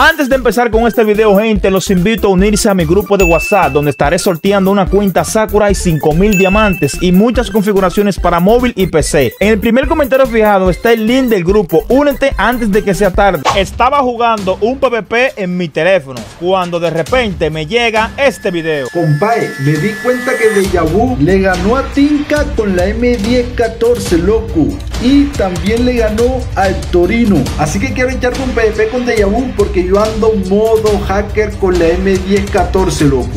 Antes de empezar con este video, gente, los invito a unirse a mi grupo de WhatsApp, donde estaré sorteando una cuenta Sakurai 5000 diamantes y muchas configuraciones para móvil y PC. En el primer comentario fijado está el link del grupo. Únete antes de que sea tarde. Estaba jugando un PvP en mi teléfono cuando de repente me llega este video. Compadre, me di cuenta que Deja le ganó a Tinka con la M1014, loco. Y también le ganó al Torino. Así que quiero echar un PvP con Deja Vu porque yo ando modo hacker con la M1014, loco.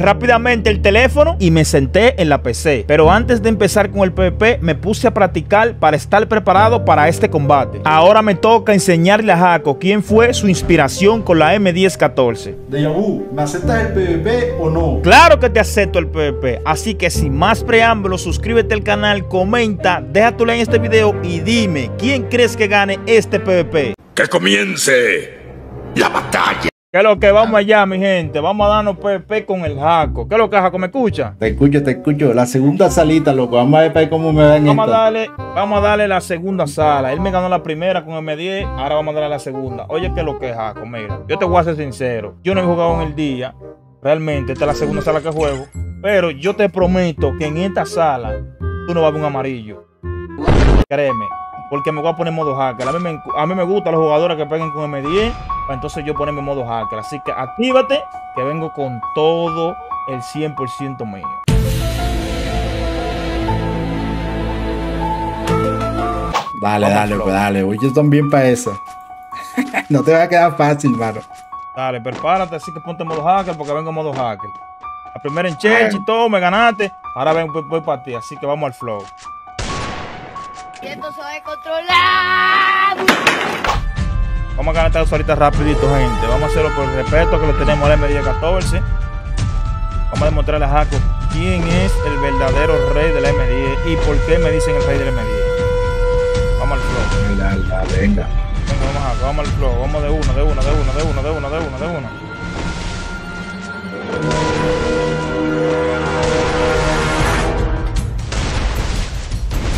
Rápidamente el teléfono y me senté en la PC. Pero antes de empezar con el PvP, me puse a practicar para estar preparado para este combate. Ahora me toca enseñarle a Jaco quién fue su inspiración con la M1014. Deja Vu, ¿me aceptas el PvP o no? Claro que te acepto el PvP, así que sin más preámbulos, suscríbete al canal, comenta, deja tu like en este video y dime quién crees que gane este PvP. ¡Que comience la batalla! ¿Qué es lo que vamos allá, mi gente? Vamos a darnos PvP con el Jaco. ¿Qué es lo que Jaco me escucha? Te escucho, te escucho. La segunda salita, loco. Vamos a ver cómo me va en Vamos a darle, vamos a darle la segunda sala. Él me ganó la primera con M10, ahora vamos a darle la segunda. Oye, ¿qué es lo que es Jaco? Mira, yo te voy a ser sincero. Yo no he jugado en el día. Realmente, esta es la segunda sala que juego. Pero yo te prometo que en esta sala tú no vas a ver un amarillo. Créeme. Porque me voy a poner modo hacker. A mí, me, a mí me gustan los jugadores que peguen con M10. Pues entonces yo ponerme en modo hacker. Así que actívate, que vengo con todo el 100% mío. Dale, Vamos, dale, pues dale. Voy yo también para eso. no te va a quedar fácil, mano. Dale, prepárate, así que ponte en modo hacker porque vengo en modo hacker. La primera en y todo, me ganaste. Ahora ven, voy, voy para ti, así que vamos al flow. Esto se va a controlar. Vamos a ganar esta ahorita rapidito, gente. Vamos a hacerlo por el respeto que le tenemos al M1014. Vamos a demostrarle a Jaco quién es el verdadero rey de la M10 y por qué me dicen el rey de la M10. Vamos al flow. Dale, venga. Venga, vamos, Jaco, vamos al flow. Vamos de uno, de uno, de uno, de uno, de uno, de uno, de uno.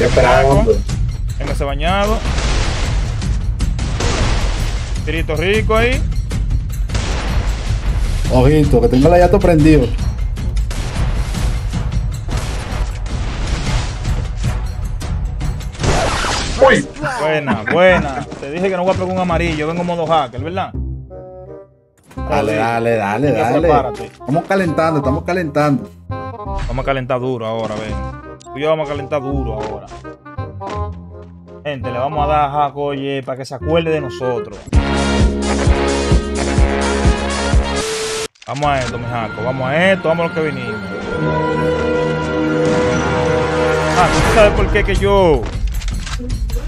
Esperando. Venga ese bañado. Tirito rico ahí. Ojito, que tengo el yato prendido. Buena, buena. Te dije que no voy a pegar un amarillo. Vengo en modo hacker, ¿verdad? Dale, dale, dale, dale. prepárate. Estamos calentando, estamos calentando. Vamos a calentar duro ahora, ven. Tú y yo vamos a calentar duro ahora. Gente, le vamos a dar a Jaco, oye, para que se acuerde de nosotros. Vamos a esto, mi Jaco. Vamos a esto, vamos a lo que vinimos. Ah, ¿tú sabes por qué que yo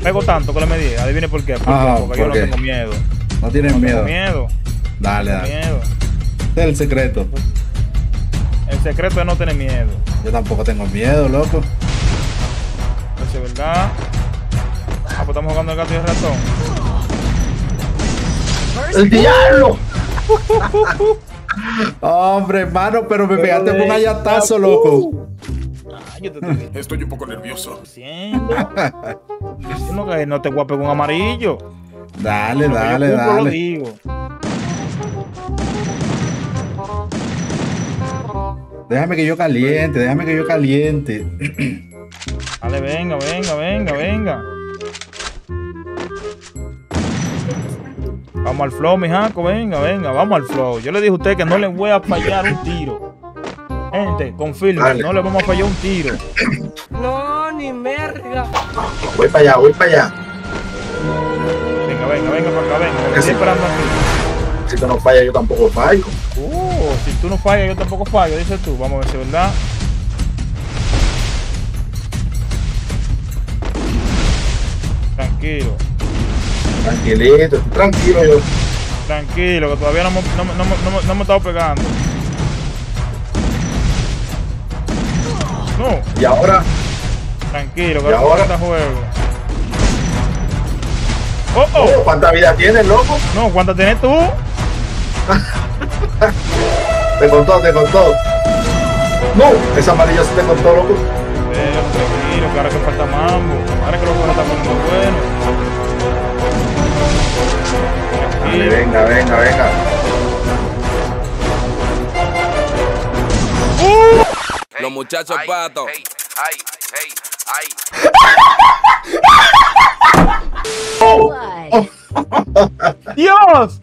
pego tanto con la medida? Adivine por qué. ¿Por qué? Ajá, Porque yo ¿por no tengo miedo. No tienes No miedo. tengo miedo. Dale, no dale. tengo miedo. Este es el secreto. El secreto es no tener miedo. Yo tampoco tengo miedo, loco. Eso es verdad. Ah, pues estamos jugando el gato y el ratón. ¡El diablo! Hombre, hermano, pero me pegaste con un ayatazo, loco. Ay, yo te estoy un poco nervioso. diciendo. Diciendo que no te pegar un amarillo. Dale, yo dale, Lo dale. digo. Déjame que yo caliente, déjame que yo caliente. Dale, venga, venga, venga, venga. Vamos al flow, mi jaco, venga, venga, vamos al flow. Yo le dije a usted que no le voy a fallar un tiro. Gente, confirme, Dale. no le vamos a fallar un tiro. No, ni merga. Voy para allá, voy para allá. Venga, venga, venga para acá, venga. Estoy esperando aquí. Si tú no fallas, yo tampoco fallo. Uh, si tú no fallas, yo tampoco fallo, dices tú. Vamos a ver si es verdad. Tranquilo, Tranquilito, tranquilo yo. tranquilo, que todavía no, me- no, no, no, me- he estado pegando. No, Y ahora, tranquilo, que ¿Y ahora está juego. Oh, oh, oh, ¿cuánta vida tienes, loco? no, ¿cuántas tienes tú? Te contó, te contó. No, esa amarilla sí te contó, loco. Pero tranquilo, que ahora que falta mambo. Ahora que los juegos están poniendo bueno. Venga, venga, venga. Los muchachos patos. ¡Dios!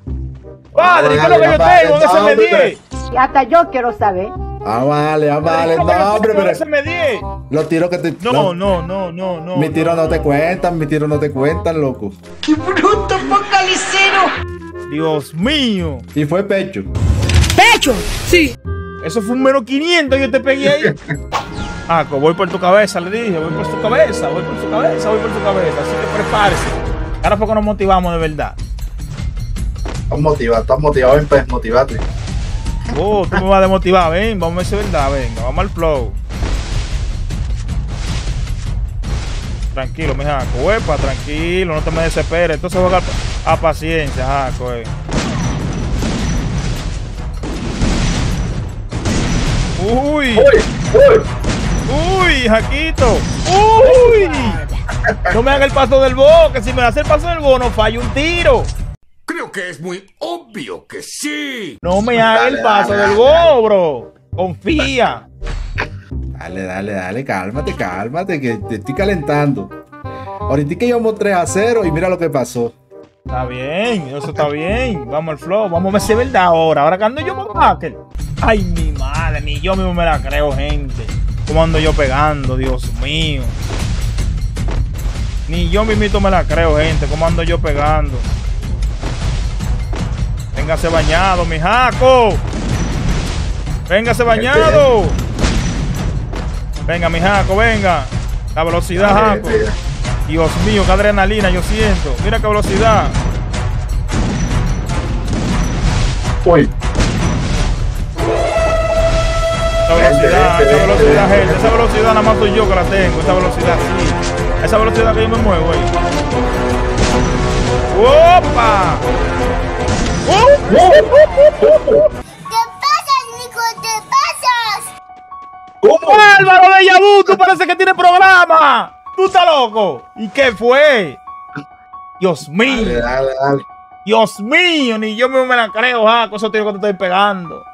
Padre, ¿qué es lo que yo tengo en ese M10? Y hasta yo quiero saber. Ah, vale, ah, vale. ¿Qué No, hombre, pero ese M10? los tiros que te. No, no, no, no, no. Mis tiros no te cuentan, mis tiros no te cuentan, loco. Dios mío. Y fue pecho. ¡Pecho! Sí. Eso fue un menos 500 yo te pegué ahí. Jaco, voy por tu cabeza, le dije. Voy por su cabeza, voy por su cabeza, voy por su cabeza. Así que prepárese. Ahora fue que nos motivamos de verdad. Estás motivado, estás motivado, ven, pues, motivate. Oh, tú me vas a desmotivar. Ven, vamos a ver si es verdad. Venga, vamos al flow. Tranquilo, mi Jaco. Huepa, tranquilo, no te me desesperes. Entonces juega a paciencia, Jaco. Eh. Uy, uy, Jaquito. Uy. No me haga el paso del bo, que si me hace el paso del bo no fallo un tiro. Creo que es muy obvio que sí. No me haga el paso dale, del dale. bo, bro. Confía. Dale, dale, dale, cálmate, cálmate, que te estoy calentando. Ahorita que íbamos 3 a 0 y mira lo que pasó. Está bien, eso está bien. Vamos al flow, vamos a ver si es verdad ahora. Ahora que ando yo con. Ay, mi madre, ni yo mismo me la creo, gente. ¿Cómo ando yo pegando, Dios mío? Ni yo mismito me la creo, gente. ¿Cómo ando yo pegando? Véngase bañado, mi jaco. Véngase bañado. Venga, mi jaco, venga. La velocidad, jaco. Dios mío, qué adrenalina yo siento. Mira qué velocidad. Uy, Esa velocidad, esa velocidad, gente. Esa velocidad nada más soy yo que la tengo. Esa velocidad, sí. Esa velocidad que yo me muevo ahí. ¡Opa! ¿Qué pasas, Nico? ¿Qué pasas? ¿cómo? ¡Álvaro de Yabú! ¡Tú parece que tiene programa! ¡Tú estás loco! ¿Y qué fue? Dios Dale, mío, dale, dale. Dios mío, ni yo mismo me la creo, Jaco, esos tiros que te estoy pegando.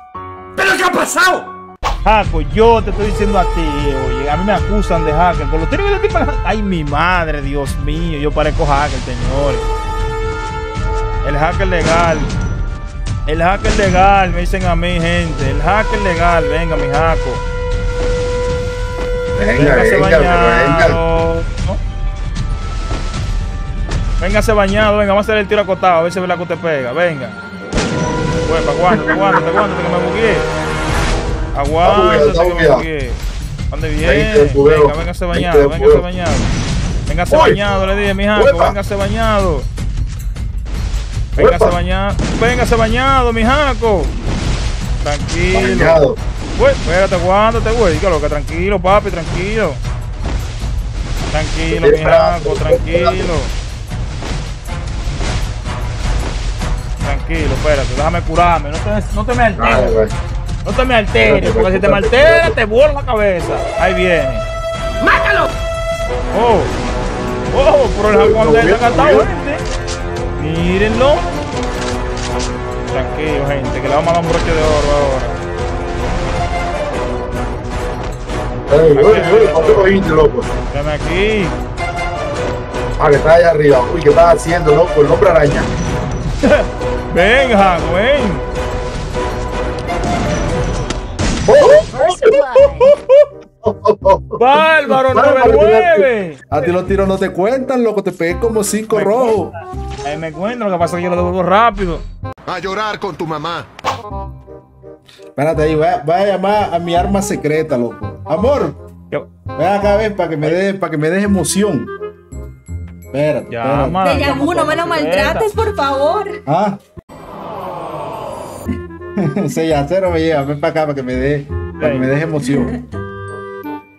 ¿Pero qué ha pasado? Jaco, yo te estoy diciendo a ti, oye, a mí me acusan de hacker. Con los tiros que te estoy pegando. Ay, mi madre, Dios mío, yo parezco hacker, señores. El hacker legal. El hacker legal, me dicen a mí, gente. El hacker legal, venga, mi jaco. Venga, venga, venga. ¿No? Véngase bañado, venga, vamos a hacer el tiro acotado, a ver si es verdad que usted pega, venga. Pues, aguántate, aguántate, aguántate, que me bugueé. Aguántate, que me bugueado. bugueé. ¿Dónde Veinte viene? de bugueo. Venga, véngase bañado, véngase bañado. Véngase bañado, le dije, mi jaco, véngase bañado. Véngase bañado, véngase bañado, mi jaco. Tranquilo. Güey, espérate, aguántate, güey. Dígalo, que tranquilo, papi, tranquilo. Tranquilo, mi tranquilo. Tranquilo, espérate, déjame curarme. No te, no te me alteres. No te me alteres, porque si te me alteras, te vuelo la cabeza. Ahí viene. ¡Mátalo! Oh, oh, pero el desacatado, lo vio. gente. Mírenlo. Tranquilo, gente, que le vamos a dar un broche de oro ahora. Ey. Ven aquí. Ah, que está allá arriba. Uy, ¿qué estás haciendo, loco? El hombre araña. Ven, Jaco, ven. Bárbaro Bárbaro, 99. A ti los tiros no te cuentan, loco. Te pegué como cinco Me rojos. Ahí me cuento, lo que pasa es que yo lo devuelvo rápido. A llorar con tu mamá. Espérate ahí, voy a, voy a llamar a mi arma secreta, loco. Amor, Yo- ven acá, ven, para que me dé, para que me des emoción. Espérate, Ya, espérate. no me lo maltrates, por favor. Ah. 6 a 0 me lleva, ven para acá para que me dé, para que me des emoción.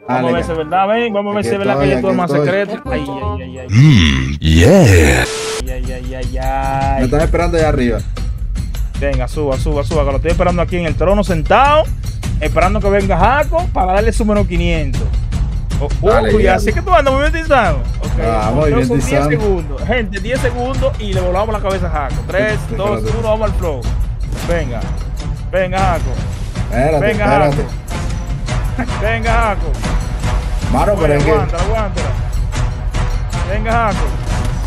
Vamos a ver si es verdad, ven. Vamos a ver si es verdad que yo tuve más estoy. secreto. Ay, ay, ay, ay. Mmm, yeah. Ay, ay, ay, ay, Me están esperando allá arriba. Venga, suba, suba, suba, que lo estoy esperando aquí en el trono sentado, esperando que venga Jaco para darle su menos 500. Oh, Dale, uy, ya. así que tú andas muy bien tizano. Ok, Ah, muy entonces bien son 10 tizano. segundos. Gente, 10 segundos y le volamos la cabeza a Jaco. 3, 2, Espérate. 1, vamos al flow. Venga. Venga, Jaco. Espérate, Venga, espérate. Jaco. Venga, Jaco. Mano, pero es que. aguántala, aguántala. Venga, Jaco.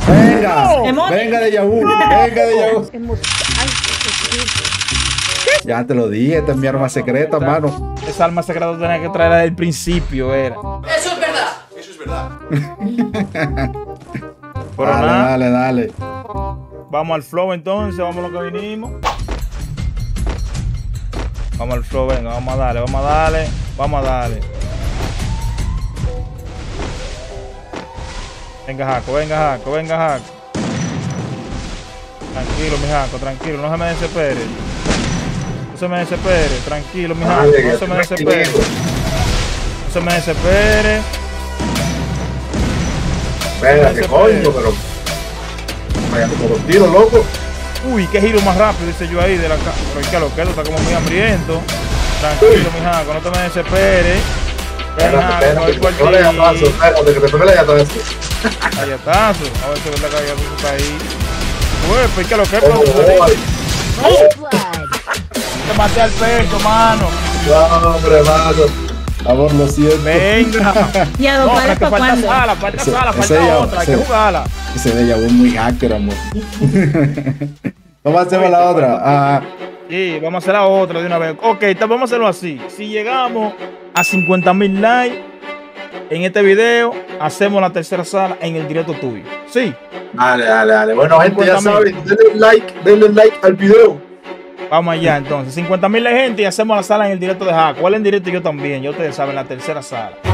Venga, Emo- venga de Yahoo, venga de Yahoo. Ya te lo dije, esta es mi arma secreta, mano. Esa alma secreta tú tenías que traerla desde el principio, era. Eso es verdad. Eso es verdad. Pero dale, nada, dale, dale. vamos al flow entonces, vamos a lo que vinimos. Vamos al flow, venga, vamos a darle, vamos a darle, vamos a darle. Venga, Jaco, venga, Jaco, venga, Jaco. Tranquilo, mi Jaco, tranquilo, no se me desespere. No se me desespere, tranquilo, mi Jaco, no se me desespere. No se me desespere. Espérate, coño, pero. Vaya como los tiros, loco. Uy, qué giro más rápido, dice yo ahí de la ca- Pero es que lo que está como muy hambriento. Tranquilo, mi Jaco, no te me desesperes. Espérate, espérate, espérate, que te. Galletazo. A ver si verdad que está ahí. Uy, pues que lo que es, pero te maté al pecho, mano. No, hombre, mano. Amor, lo siento. Venga. ¿Y a No, es que para falta cuándo? sala, falta Ese- sala, ese falta ya- otra, hay que ese- jugarla. Ese de Yahoo es muy hacker, amor. Vamos a hacer la otra. Ah, Sí, vamos a hacer la otra de una vez. Ok, entonces vamos a hacerlo así. Si llegamos a 50 mil likes en este video, hacemos la tercera sala en el directo tuyo. Sí, dale, dale, dale. Bueno, gente, ya 50.000. saben, denle like, denle like al video. Vamos allá entonces. 50 mil gente y hacemos la sala en el directo de Jaco. ¿Cuál en directo yo también? Ya ustedes saben, la tercera sala.